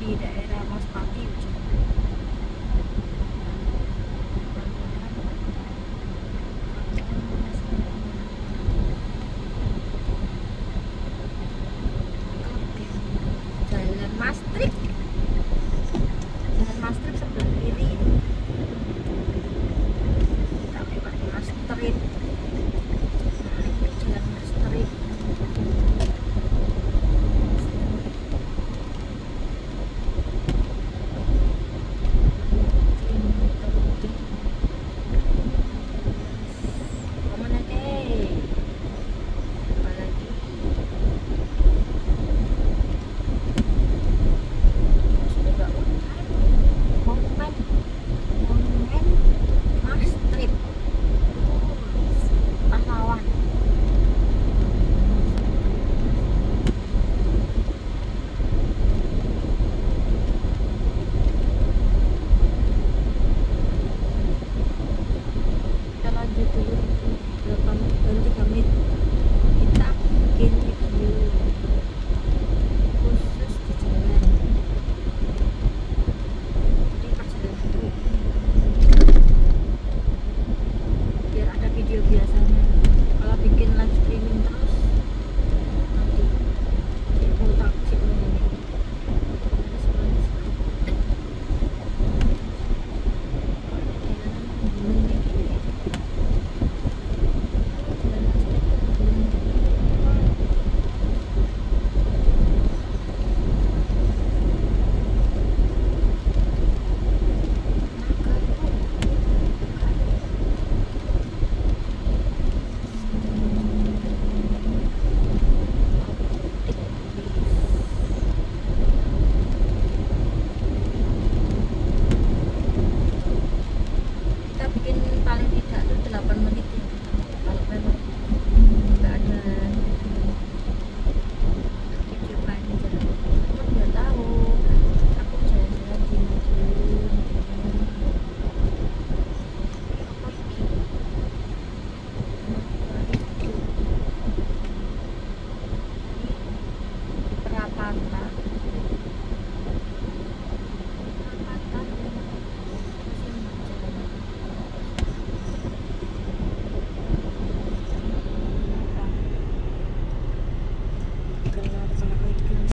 be there. Um,